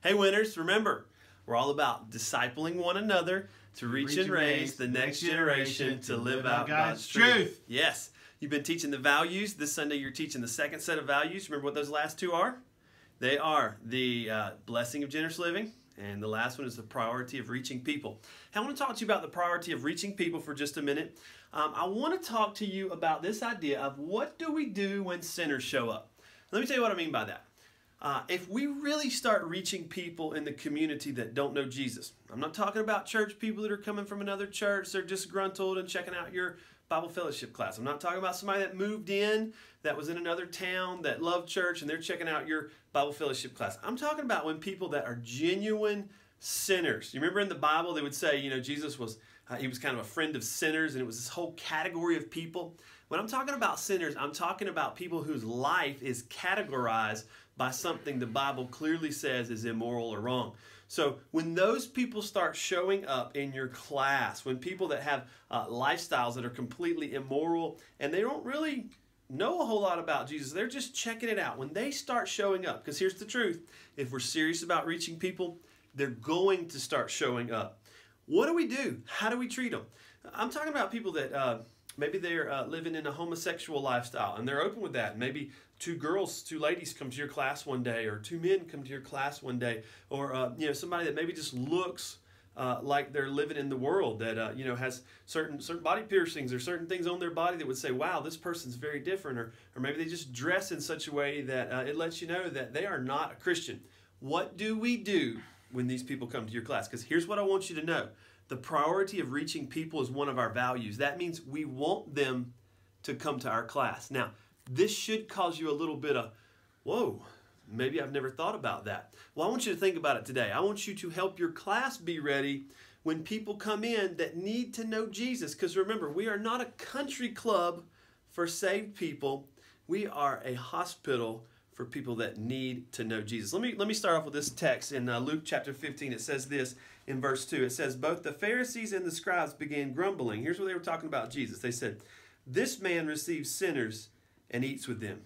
Hey, winners, remember, we're all about discipling one another to reach, and raise the next generation to live out God's, truth. Yes. You've been teaching the values. This Sunday, you're teaching the second set of values. Remember what those last two are? They are the uh, blessing of generous living, and the last one is the priority of reaching people. I want to talk to you about the priority of reaching people for just a minute. Um, I want to talk to you about this idea of what do we do when sinners show up. Let me tell you what I mean by that. Uh, if we really start reaching people in the community that don't know Jesus, I'm not talking about church people that are coming from another church, they're disgruntled and checking out your Bible fellowship class. I'm not talking about somebody that moved in, that was in another town, that loved church, and they're checking out your Bible fellowship class. I'm talking about when people that are genuine sinners. You remember in the Bible they would say, you know, Jesus was uh, he was kind of a friend of sinners, and it was this whole category of people. When I'm talking about sinners, I'm talking about people whose life is categorized by something the Bible clearly says is immoral or wrong. So when those people start showing up in your class, when people that have uh, lifestyles that are completely immoral and they don't really know a whole lot about Jesus, they're just checking it out. When they start showing up, because here's the truth if we're serious about reaching people, they're going to start showing up. What do we do? How do we treat them? I'm talking about people that uh, maybe they're uh, living in a homosexual lifestyle and they're open with that. Maybe two girls, two ladies come to your class one day, or two men come to your class one day, or uh, you know somebody that maybe just looks uh, like they're living in the world that uh, you know has certain certain body piercings or certain things on their body that would say, "Wow, this person's very different," or or maybe they just dress in such a way that uh, it lets you know that they are not a Christian. What do we do when these people come to your class? Because here's what I want you to know: the priority of reaching people is one of our values. That means we want them to come to our class. Now this should cause you a little bit of, whoa, maybe I've never thought about that. Well, I want you to think about it today. I want you to help your class be ready when people come in that need to know Jesus. Because remember, we are not a country club for saved people, we are a hospital for people that need to know Jesus. Let me let me start off with this text in uh, Luke chapter 15. It says this in verse 2. It says both the Pharisees and the scribes began grumbling. Here's what they were talking about Jesus. They said, "This man receives sinners and eats with them.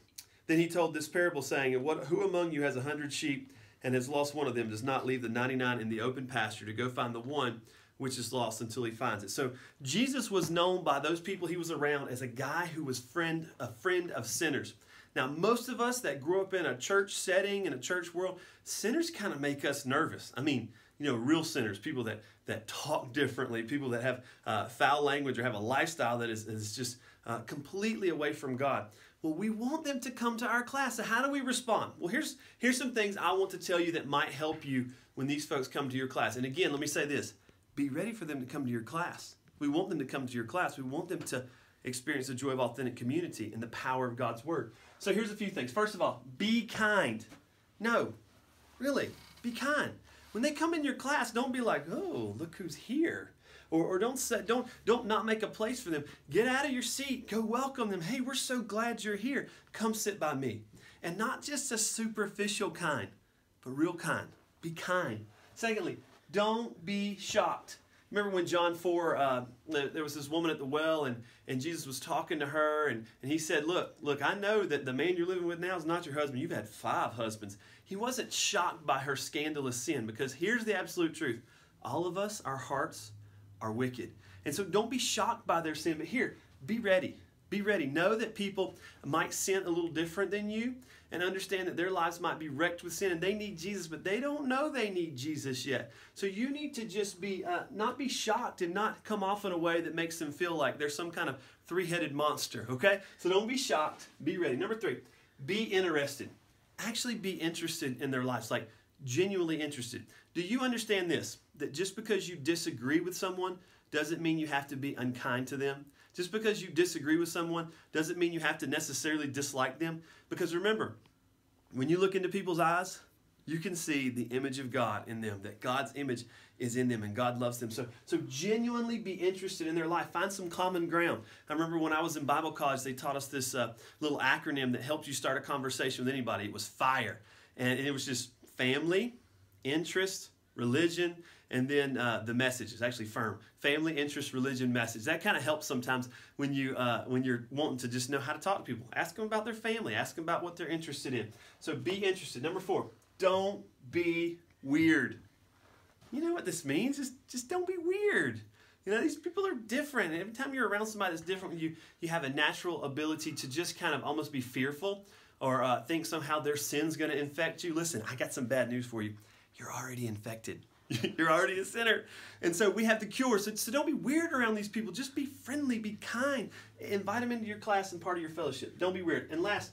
Then he told this parable, saying, what, Who among you has a hundred sheep and has lost one of them, does not leave the 99 in the open pasture to go find the one which is lost until he finds it. So Jesus was known by those people he was around as a guy who was friend a friend of sinners. Now, most of us that grew up in a church setting, in a church world, sinners kind of make us nervous. I mean, you know, real sinners, people that, that talk differently, people that have uh, foul language or have a lifestyle that is, is just uh, completely away from God. Well, we want them to come to our class. So how do we respond? Well, here's here's some things I want to tell you that might help you when these folks come to your class. And again, let me say this. Be ready for them to come to your class. We want them to come to your class. We want them to experience the joy of authentic community and the power of God's word. So here's a few things. First of all, be kind. No, really, be kind. When they come in your class, don't be like, "Oh, look who's here." or, or don't set, don't don't not make a place for them. Get out of your seat. Go welcome them. Hey, we're so glad you're here. Come sit by me. And not just a superficial kind, but real kind. Be kind. Secondly, don't be shocked. Remember when John 4, uh, there was this woman at the well, and, and Jesus was talking to her, and, and he said, Look, look, I know that the man you're living with now is not your husband. You've had five husbands. He wasn't shocked by her scandalous sin because here's the absolute truth all of us, our hearts are wicked. And so don't be shocked by their sin, but here, be ready. Be ready. Know that people might sin a little different than you and understand that their lives might be wrecked with sin and they need Jesus, but they don't know they need Jesus yet. So you need to just be, uh, not be shocked and not come off in a way that makes them feel like they're some kind of three headed monster, okay? So don't be shocked. Be ready. Number three, be interested. Actually be interested in their lives, like genuinely interested. Do you understand this? that just because you disagree with someone doesn't mean you have to be unkind to them. Just because you disagree with someone doesn't mean you have to necessarily dislike them. Because remember, when you look into people's eyes, you can see the image of God in them, that God's image is in them and God loves them. So, so genuinely be interested in their life. Find some common ground. I remember when I was in Bible college, they taught us this uh, little acronym that helped you start a conversation with anybody. It was FIRE. And it was just family, interest, religion, and then uh, the message is actually firm family interest religion message that kind of helps sometimes when you uh, when you're wanting to just know how to talk to people ask them about their family ask them about what they're interested in so be interested number four don't be weird. You know what this means? Just, just don't be weird. You know, these people are different. Every time you're around somebody that's different, you, you have a natural ability to just kind of almost be fearful or uh, think somehow their sin's going to infect you. Listen, I got some bad news for you. You're already infected. You're already a sinner. And so we have the cure. So, so don't be weird around these people. Just be friendly, be kind. Invite them into your class and part of your fellowship. Don't be weird. And last,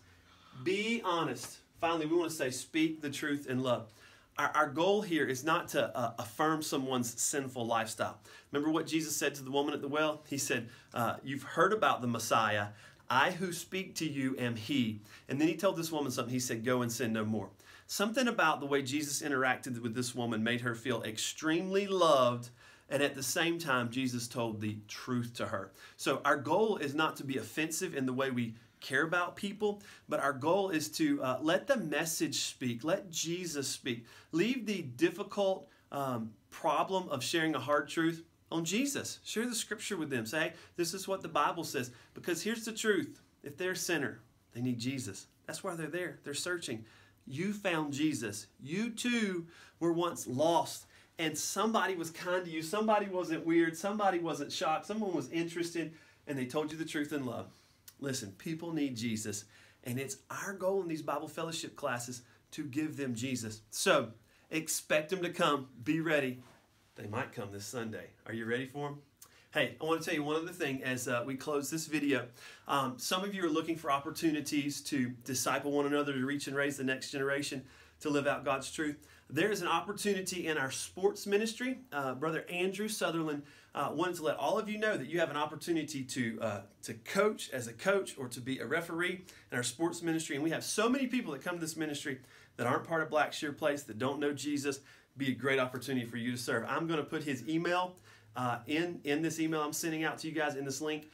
be honest. Finally, we want to say speak the truth in love. Our, our goal here is not to uh, affirm someone's sinful lifestyle. Remember what Jesus said to the woman at the well? He said, uh, You've heard about the Messiah. I who speak to you am he. And then he told this woman something. He said, Go and sin no more. Something about the way Jesus interacted with this woman made her feel extremely loved. And at the same time, Jesus told the truth to her. So, our goal is not to be offensive in the way we care about people, but our goal is to uh, let the message speak, let Jesus speak. Leave the difficult um, problem of sharing a hard truth on Jesus. Share the scripture with them. Say, hey, this is what the Bible says. Because here's the truth if they're a sinner, they need Jesus. That's why they're there, they're searching. You found Jesus. You too were once lost, and somebody was kind to you. Somebody wasn't weird. Somebody wasn't shocked. Someone was interested, and they told you the truth in love. Listen, people need Jesus, and it's our goal in these Bible fellowship classes to give them Jesus. So expect them to come. Be ready. They might come this Sunday. Are you ready for them? Hey, I want to tell you one other thing as uh, we close this video. Um, some of you are looking for opportunities to disciple one another, to reach and raise the next generation, to live out God's truth. There is an opportunity in our sports ministry. Uh, Brother Andrew Sutherland uh, wanted to let all of you know that you have an opportunity to, uh, to coach as a coach or to be a referee in our sports ministry. And we have so many people that come to this ministry that aren't part of Black Blackshear Place, that don't know Jesus. Be a great opportunity for you to serve. I'm going to put his email uh, in, in this email I'm sending out to you guys in this link.